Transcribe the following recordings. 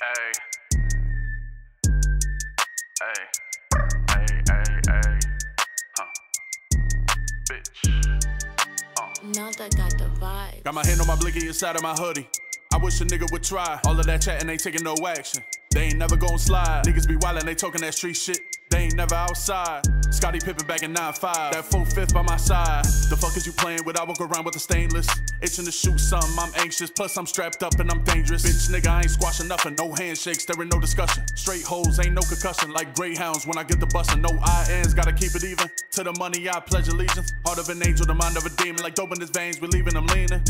Hey. Hey. Hey, hey, hey. Huh. Bitch. Uh. Now that got the vibe. Got my hand on my blicky inside of my hoodie. I wish a nigga would try. All of that chatting ain't taking no action. They ain't never gon' slide. Niggas be wildin', they talking that street shit. They ain't never outside. Scottie Pippen back in 9-5. That full fifth by my side. The fuck is you playing with? I walk around with a stainless. Itching to shoot something, I'm anxious. Plus, I'm strapped up and I'm dangerous. Bitch, nigga, I ain't squashing nothing. No handshakes, there ain't no discussion. Straight hoes, ain't no concussion. Like greyhounds when I get the bustin'. No INs, gotta keep it even. To the money, I pledge allegiance. Heart of an angel, the mind of a demon. Like dope in his veins, we leaving them leaning.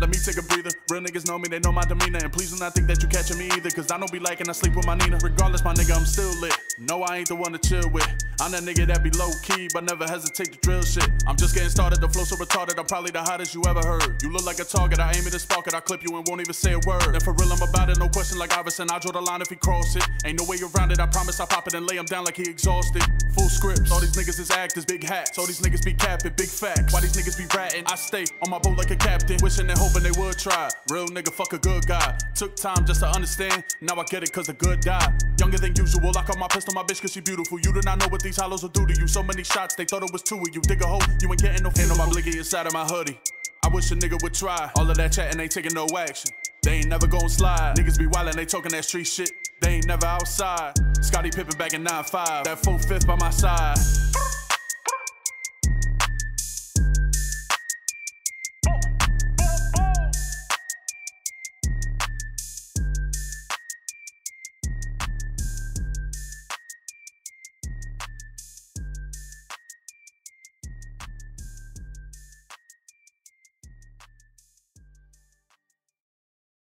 Let me take a breather. Real niggas know me, they know my demeanor. And please do not think that you catching me either. Cause I don't be liking I sleep with my Nina. Regardless, my nigga, I'm still lit. No, I ain't the one to chill with. I'm that nigga that be low key, but never hesitate to drill shit. I'm just getting started, the flow so retarded. I'm probably the hottest you ever heard. You look like a target, I aim it and spark it. I clip you and won't even say a word. And for real, I'm about it, no question like Iverson. I draw the line if he cross it. Ain't no way around it, I promise I pop it and lay him down like he exhausted. Full scripts, all these niggas is actors, big hats. All these niggas be capping, big facts. Why these niggas be ratting? I stay on my boat like a captain, wishing and hoping they would try. Real nigga, fuck a good guy. Took time just to understand, now I get it cause the good die. Younger than usual, I call my pistol my bitch cause she beautiful. You do not know what these hollows will do to you. So many shots, they thought it was two of you. Dig a hole, you ain't getting no hand on my blicky inside of my hoodie. I wish a nigga would try. All of that chatting ain't taking no action. They ain't never gon' slide. Niggas be wildin', they talking that street shit. They ain't never outside. Scottie Pippen back in 9-5. That full fifth by my side.